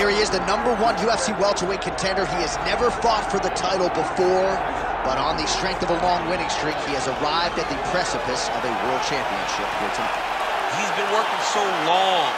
here he is, the number one UFC welterweight contender. He has never fought for the title before, but on the strength of a long winning streak, he has arrived at the precipice of a world championship here tonight. He's been working so long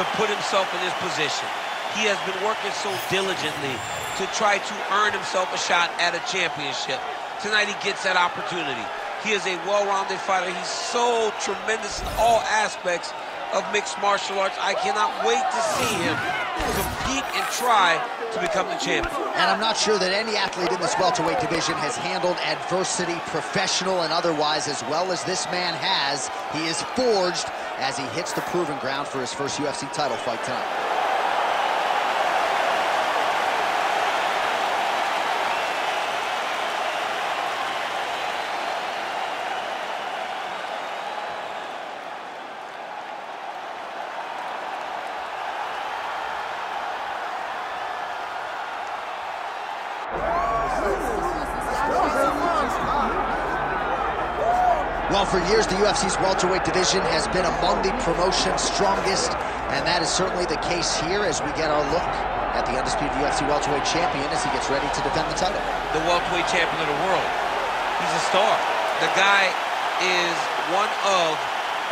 to put himself in this position. He has been working so diligently to try to earn himself a shot at a championship. Tonight he gets that opportunity. He is a well-rounded fighter. He's so tremendous in all aspects of mixed martial arts. I cannot wait to see him compete and try to become the champion. And I'm not sure that any athlete in this welterweight division has handled adversity, professional and otherwise, as well as this man has. He is forged as he hits the proving ground for his first UFC title fight tonight. Well, for years, the UFC's welterweight division has been among the promotion's strongest, and that is certainly the case here as we get our look at the undisputed UFC welterweight champion as he gets ready to defend the title. The welterweight champion of the world. He's a star. The guy is one of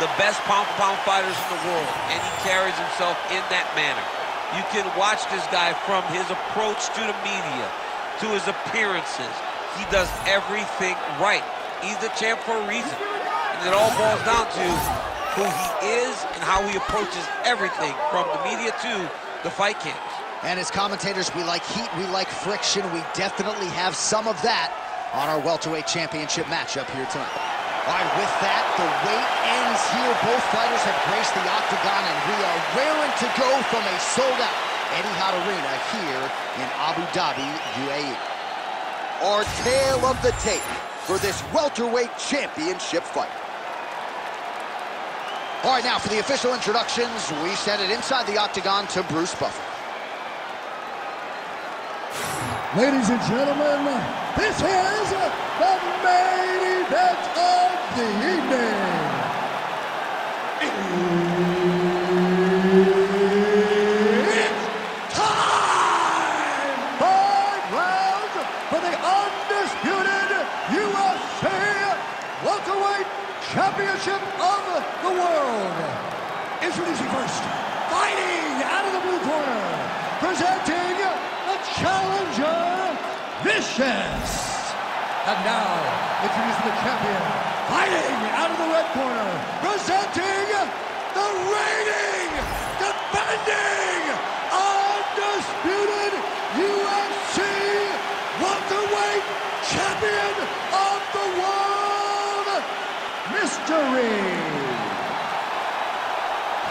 the best pound-for-pound fighters in the world, and he carries himself in that manner. You can watch this guy from his approach to the media, to his appearances. He does everything right. He's the champ for a reason. And it all boils down to who he is and how he approaches everything from the media to the fight camps. And as commentators, we like heat, we like friction. We definitely have some of that on our welterweight championship matchup here tonight. All right, with that, the wait ends here. Both fighters have graced the octagon, and we are raring to go from a sold-out Etihad Arena here in Abu Dhabi, UAE. Our tale of the tape for this welterweight championship fight. All right, now for the official introductions, we send it inside the octagon to Bruce Buffer. Ladies and gentlemen, this is the main event of the evening. It's time! Five rounds for the undisputed UFC welterweight championship of the world. Introducing first, fighting out of the blue corner, presenting the challenger, Vicious. And now, introducing the champion, fighting out of the red corner, presenting the reigning, defending, undisputed UFC welterweight champion of the world, Mystery.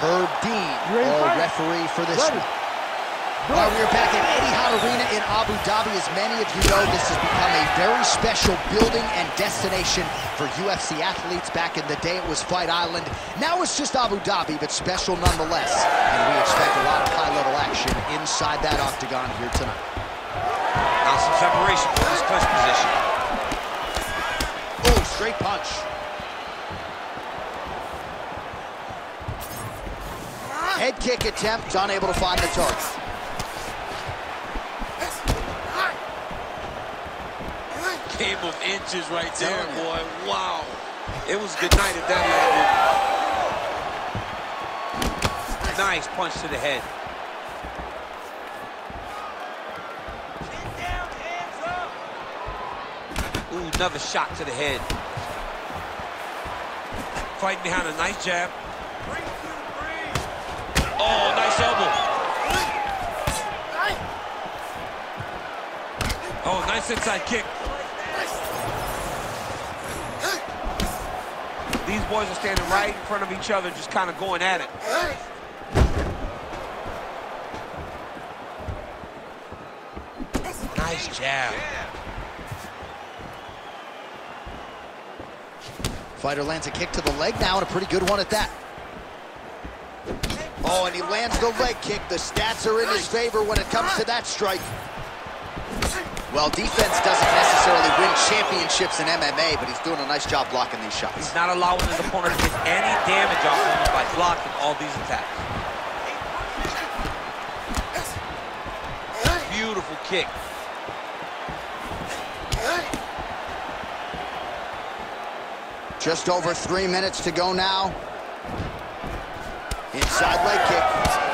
Herb Dean, our referee for this Ready. one. All right, we're back at Etihad Arena in Abu Dhabi. As many of you know, this has become a very special building and destination for UFC athletes. Back in the day, it was Fight Island. Now it's just Abu Dhabi, but special nonetheless. And we expect a lot of high-level action inside that octagon here tonight. Now some separation from this clinch position. Oh, straight punch. Ah. Head kick attempt, unable to find the target. Game of inches right there, boy. Wow. It was a good night if that landed. Nice punch to the head. Ooh, another shot to the head. Fighting behind a nice jab. Oh, nice elbow. Oh, nice inside kick. These boys are standing right in front of each other, just kind of going at it. Nice jab. Fighter lands a kick to the leg now, and a pretty good one at that. Oh, and he lands the leg kick. The stats are in his favor when it comes to that strike. Well, defense doesn't necessarily win championships in MMA, but he's doing a nice job blocking these shots. He's not allowing his opponent to get any damage off him by blocking all these attacks. Beautiful kick. Just over three minutes to go now. Inside leg kick.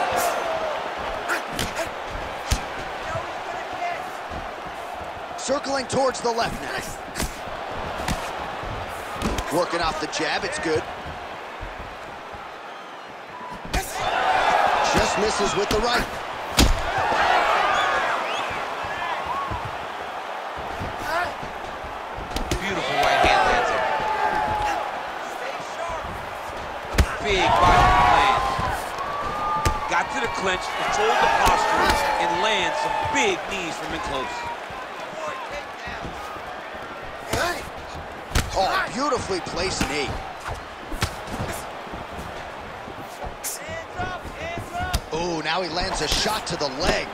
Circling towards the left now. Working off the jab, it's good. Just misses with the right. Beautiful right hand lands there. Big body lands. Got to the clinch, controlled the posture, and lands some big knees from in close. Oh, beautifully placed knee. Oh, now he lands a shot to the leg.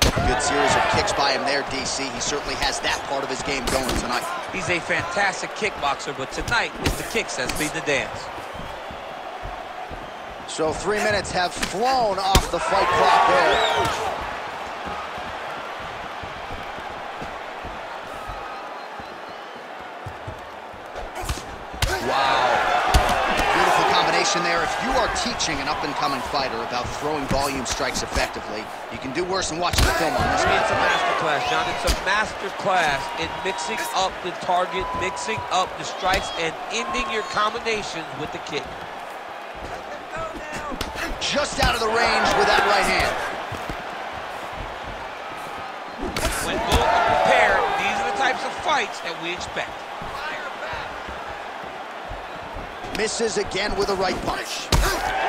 Good series of kicks by him there, DC. He certainly has that part of his game going tonight. He's a fantastic kickboxer, but tonight it's the kicks that's been the dance. So three minutes have flown off the fight clock there. Wow. Beautiful combination there. If you are teaching an up-and-coming fighter about throwing volume strikes effectively, you can do worse than watching the film on this It's a master class, John. It's a master class in mixing up the target, mixing up the strikes, and ending your combinations with the kick. Just out of the range with that right hand. When both are prepared, these are the types of fights that we expect. Misses again with a right punch.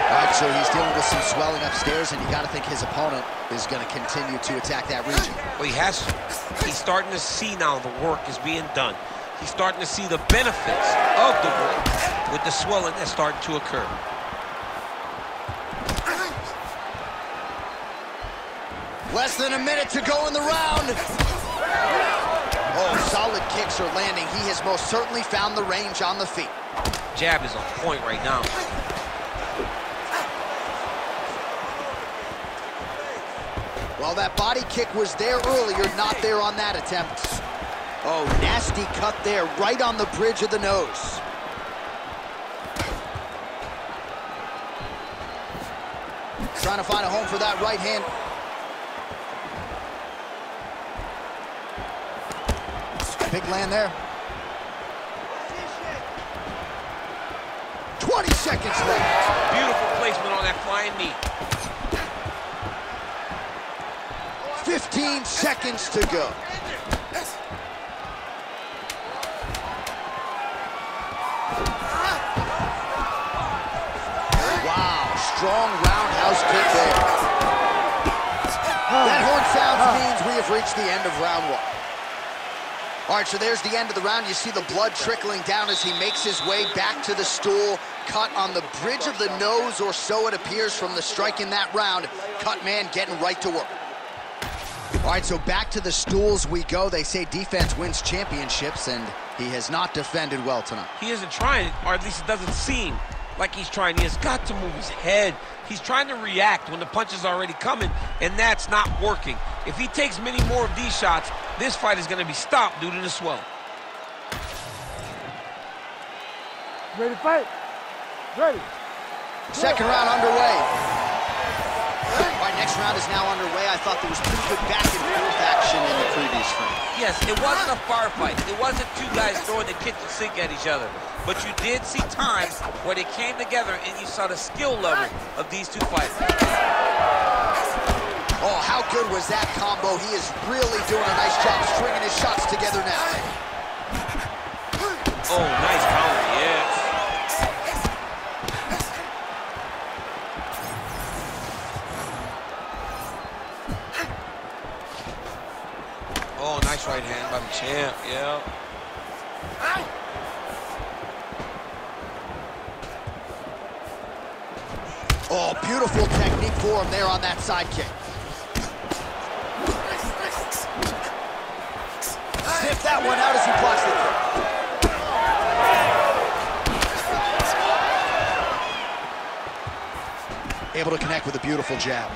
All right, so he's dealing with some swelling upstairs, and you got to think his opponent is going to continue to attack that region. Well, he has to. He's starting to see now the work is being done. He's starting to see the benefits of the work with the swelling that's starting to occur. Less than a minute to go in the round. Oh, solid kicks are landing. He has most certainly found the range on the feet. Jab is on point right now. Well, that body kick was there earlier, not there on that attempt. Oh, nasty cut there, right on the bridge of the nose. Trying to find a home for that right hand. Big land there. 20 seconds left. Beautiful placement on that flying knee. 15 seconds to go. Wow, strong roundhouse kick there. That horn sounds means we have reached the end of round one. All right, so there's the end of the round. You see the blood trickling down as he makes his way back to the stool. Cut on the bridge of the nose, or so it appears from the strike in that round. Cut man getting right to work. All right, so back to the stools we go. They say defense wins championships, and he has not defended well tonight. He isn't trying, or at least it doesn't seem like he's trying. He has got to move his head. He's trying to react when the punch is already coming, and that's not working. If he takes many more of these shots, this fight is going to be stopped due to the swell. Ready to fight? Ready. Second round underway. Next round is now underway. I thought there was pretty good back and forth action in the previous frame. Yes, it wasn't a firefight. It wasn't two guys throwing the kitchen sink at each other. But you did see times where they came together and you saw the skill level of these two fighters. Oh, how good was that combo? He is really doing a nice job stringing his shots together now. There on that side kick. Sniff that one out as he blocks the kick. Able to connect with a beautiful jab.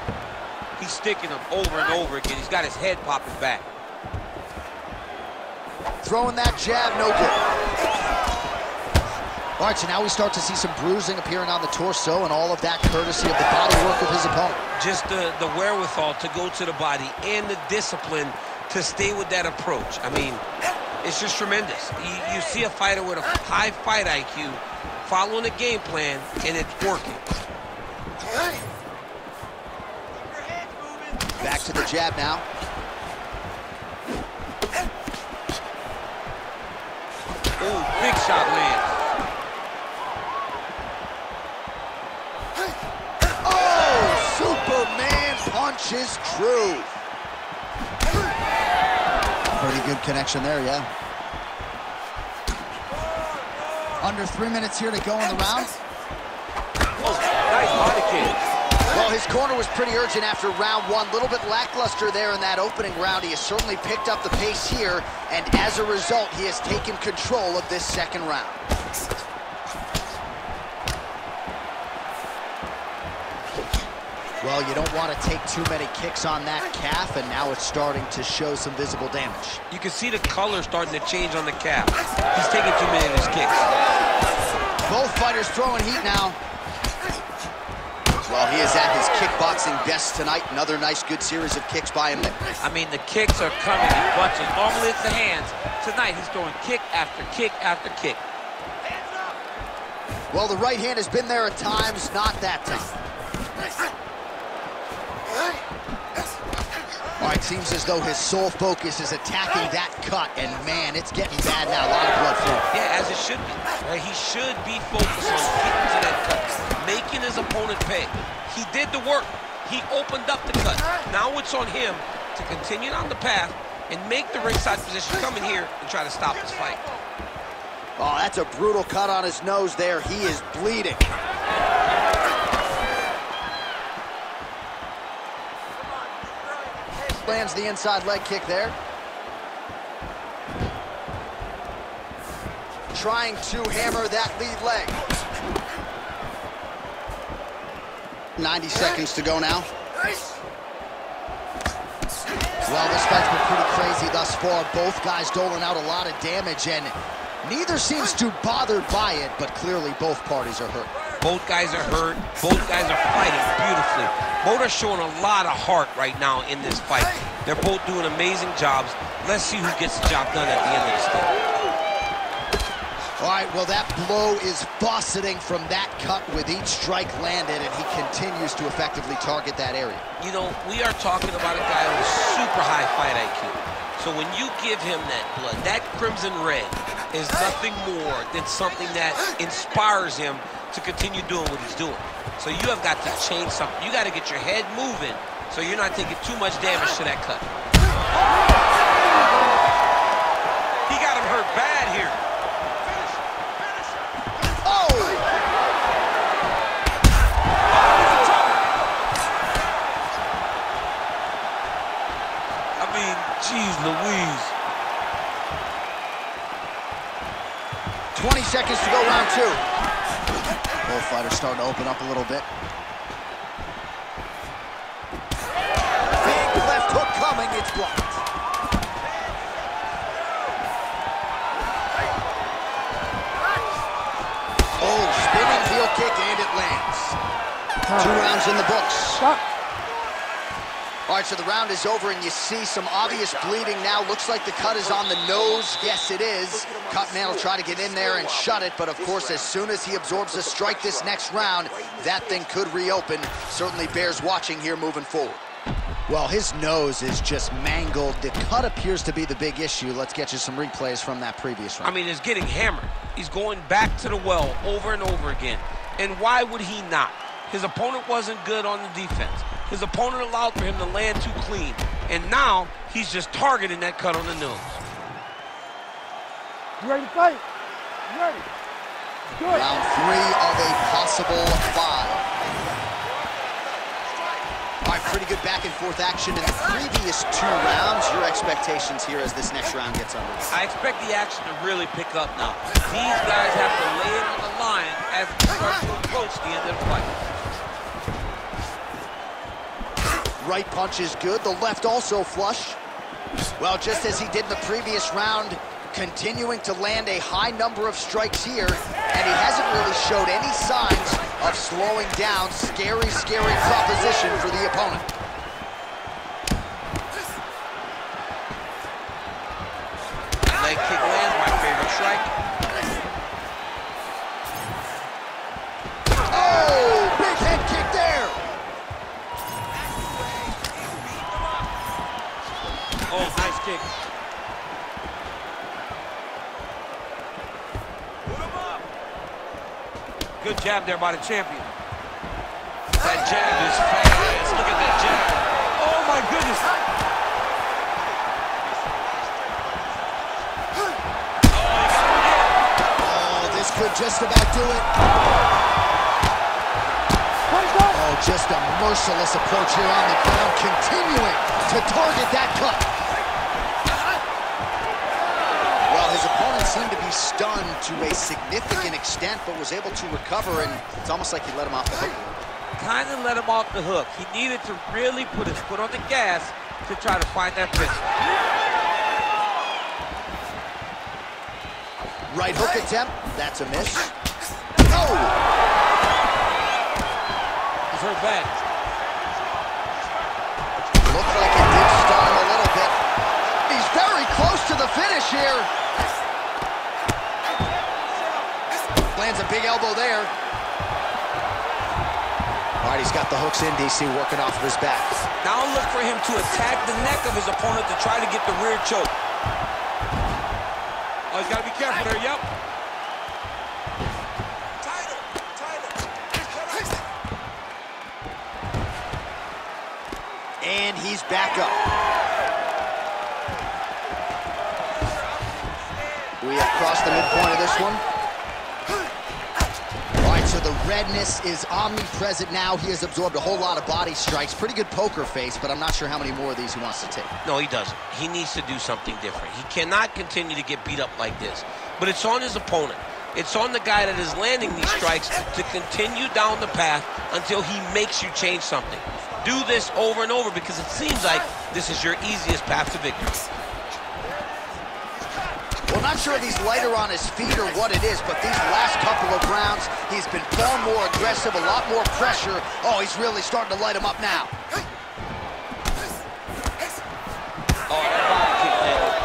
He's sticking him over and over again. He's got his head popping back. Throwing that jab, no good. All right, so now we start to see some bruising appearing on the torso and all of that courtesy of the body work of his opponent. Just the, the wherewithal to go to the body and the discipline to stay with that approach. I mean, it's just tremendous. You, you see a fighter with a high fight IQ following a game plan, and it's working. Back to the jab now. Ooh, big shot lands. Oh, Superman punches true. Pretty good connection there, yeah. Under three minutes here to go in the round. Oh, nice body kick. Well, his corner was pretty urgent after round one. A little bit lackluster there in that opening round. He has certainly picked up the pace here, and as a result, he has taken control of this second round. Well, you don't want to take too many kicks on that calf, and now it's starting to show some visible damage. You can see the color starting to change on the calf. He's taking too many of his kicks. Both fighters throwing heat now. Well, he is at his kickboxing best tonight. Another nice, good series of kicks by him. I mean, the kicks are coming He bunches. Normally it's the hands. Tonight he's throwing kick after kick after kick. Well, the right hand has been there at times, not that time. All right, seems as though his sole focus is attacking that cut, and man, it's getting bad now. A lot of blood flow. Yeah, as it should be. Right? He should be focused on getting to that cut, making his opponent pay. He did the work. He opened up the cut. Now it's on him to continue on the path and make the ringside physician come in here and try to stop this fight. Oh, that's a brutal cut on his nose there. He is bleeding. Lands the inside leg kick there. Trying to hammer that lead leg. 90 seconds to go now. Well, this fight's been pretty crazy thus far. Both guys doling out a lot of damage, and neither seems too bothered by it, but clearly both parties are hurt. Both guys are hurt. Both guys are fighting beautifully. Both are showing a lot of heart right now in this fight. They're both doing amazing jobs. Let's see who gets the job done at the end of this thing. All right, well, that blow is fauceting from that cut with each strike landed, and he continues to effectively target that area. You know, we are talking about a guy with super high fight IQ. So when you give him that blood, that crimson red is nothing more than something that inspires him to continue doing what he's doing. So you have got to change something. You got to get your head moving so you're not taking too much damage to that cut. He got him hurt bad here. Oh! I mean, geez Louise. 20 seconds to go round two. Both fighters starting to open up a little bit. Big left hook coming, it's blocked. Oh, spinning heel kick and it lands. Two rounds in the books. All right, so the round is over, and you see some obvious bleeding now. Looks like the cut is on the nose. Yes, it is. Cutman will try to get in there and shut it, but of course, as soon as he absorbs a strike this next round, that thing could reopen. Certainly bears watching here moving forward. Well, his nose is just mangled. The cut appears to be the big issue. Let's get you some replays from that previous round. I mean, it's getting hammered. He's going back to the well over and over again. And why would he not? His opponent wasn't good on the defense. His opponent allowed for him to land too clean. And now he's just targeting that cut on the nose. You ready to fight? You ready? Do it. Round three of a possible five. All right, pretty good back and forth action in the previous two rounds. Your expectations here as this next round gets underway. I expect the action to really pick up now. These guys have to lay it on the line as we start to approach the end of the fight. Right punch is good. The left also flush. Well, just as he did in the previous round, continuing to land a high number of strikes here, and he hasn't really showed any signs of slowing down. Scary, scary proposition for the opponent. Kick. Good jab there by the champion. That jab is fast. Look at that jab. Oh, my goodness. Oh, this could just about do it. Oh, just a merciless approach here on the ground, continuing to target that cut. Well, his opponent seemed to be stunned to a significant extent, but was able to recover, and it's almost like he let him off the hook. Kind of let him off the hook. He needed to really put his foot on the gas to try to find that finish. Right hook attempt, that's a miss. Oh! He's hurt bad. Looked like it did stun him a little bit. He's very close to the finish here. Lands a big elbow there. All right, he's got the hooks in, DC, working off of his back. Now look for him to attack the neck of his opponent to try to get the rear choke. Oh, he's got to be careful there, yep. And he's back up. We have crossed the midpoint of this one. The redness is omnipresent now. He has absorbed a whole lot of body strikes. Pretty good poker face, but I'm not sure how many more of these he wants to take. No, he doesn't. He needs to do something different. He cannot continue to get beat up like this. But it's on his opponent. It's on the guy that is landing these strikes to continue down the path until he makes you change something. Do this over and over because it seems like this is your easiest path to victory. Well, not sure if he's lighter on his feet or what it is, but these last couple of rounds, he's been far more aggressive, a lot more pressure. Oh, he's really starting to light him up now. Oh, that body kick landed.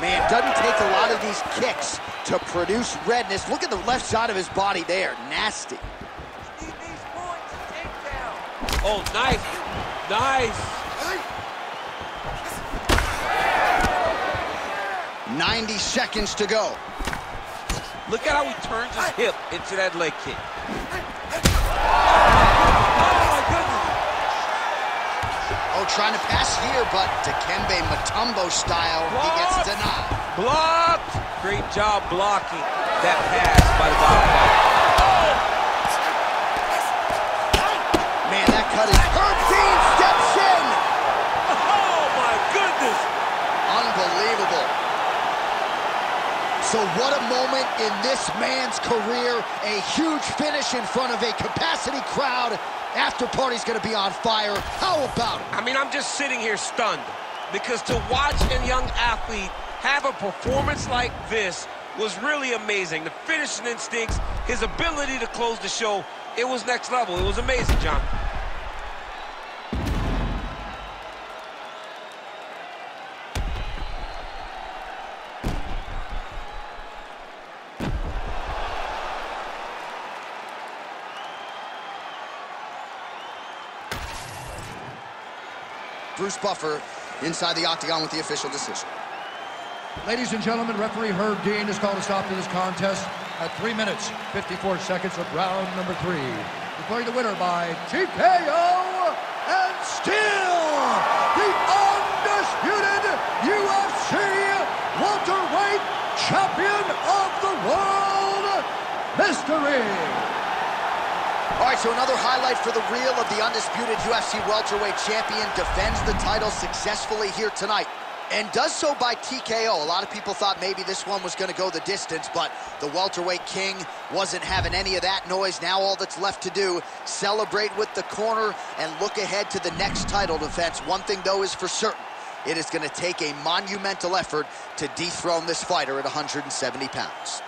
Man, doesn't take a lot of these kicks to produce redness. Look at the left side of his body there. Nasty. Oh, nice. Nice. 90 seconds to go. Look at how he turns his hip into that leg kick. Oh, trying to pass here, but Dikembe Mutombo style, he gets denied. Blocked. Great job blocking that pass by the bottom. Man, that cut is Herb Dean steps in. Oh, my goodness. Unbelievable. So what a moment in this man's career. A huge finish in front of a capacity crowd. After party's gonna be on fire. How about it? I mean, I'm just sitting here stunned because to watch a young athlete have a performance like this was really amazing. The finishing instincts, his ability to close the show, it was next level. It was amazing, John. Bruce Buffer inside the octagon with the official decision. Ladies and gentlemen, referee Herb Dean has called a stop to this contest at 3 minutes, 54 seconds of round number three. Declaring the winner by TKO and still the undisputed UFC welterweight champion of the world, Mystery. All right, so another highlight for the reel of the undisputed UFC welterweight champion defends the title successfully here tonight. and does so by TKO. A lot of people thought maybe this one was going to go the distance, but the welterweight king wasn't having any of that noise. Now all that's left to do, celebrate with the corner and look ahead to the next title defense. One thing, though, is for certain. It is going to take a monumental effort to dethrone this fighter at 170 pounds.